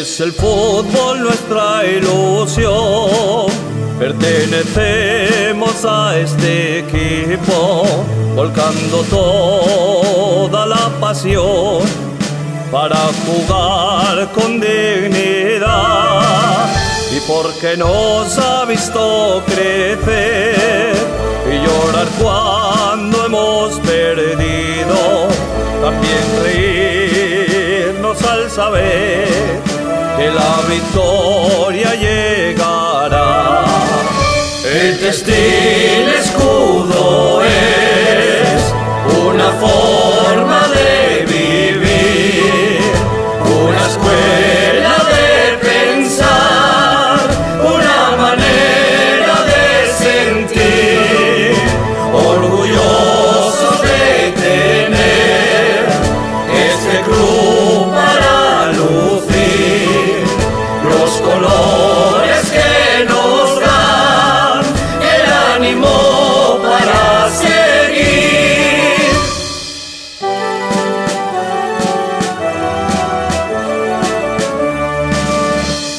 es el fútbol nuestra ilusión. Pertenecemos a este equipo, volcando toda la pasión para jugar con dignidad. Y porque nos ha visto crecer y llorar cuando hemos perdido, también reírnos al saber que la victoria llegará. El textil escudo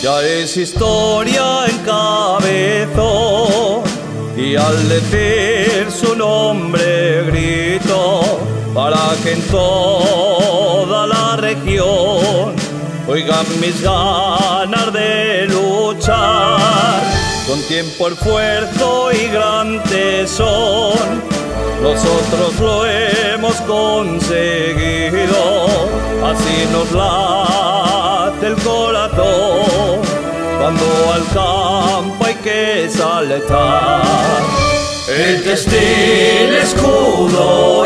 Ya es historia en cabezón y al decir su nombre grito para que en toda la región oigan mis ganas de luchar con tiempo, esfuerzo y gran tesón. Nosotros lo hemos conseguido, así nos late el corazón cuando al campo hay que saltar. El textil escudo